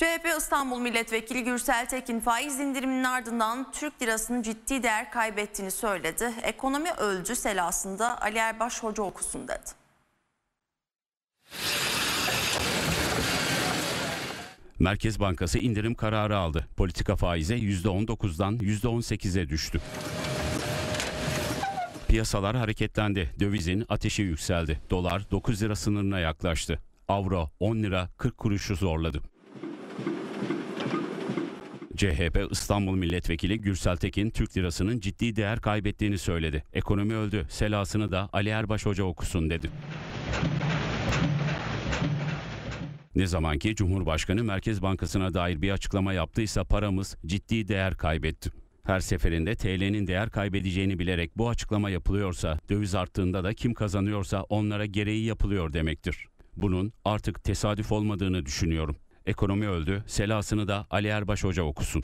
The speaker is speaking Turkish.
CHP İstanbul Milletvekili Gürsel Tekin faiz indiriminin ardından Türk lirasının ciddi değer kaybettiğini söyledi. Ekonomi öldü selasında Ali Erbaş Hoca okusun dedi. Merkez Bankası indirim kararı aldı. Politika faize %19'dan %18'e düştü. Piyasalar hareketlendi. Dövizin ateşi yükseldi. Dolar 9 lira sınırına yaklaştı. Avro 10 lira 40 kuruşu zorladı. CHP İstanbul Milletvekili Gürsel Tekin Türk lirasının ciddi değer kaybettiğini söyledi. Ekonomi öldü. Selasını da Ali Erbaş Hoca okusun dedi. Ne zaman ki Cumhurbaşkanı Merkez Bankası'na dair bir açıklama yaptıysa paramız ciddi değer kaybetti. Her seferinde TL'nin değer kaybedeceğini bilerek bu açıklama yapılıyorsa, döviz arttığında da kim kazanıyorsa onlara gereği yapılıyor demektir. Bunun artık tesadüf olmadığını düşünüyorum. Ekonomi öldü, selasını da Ali Erbaş Hoca okusun.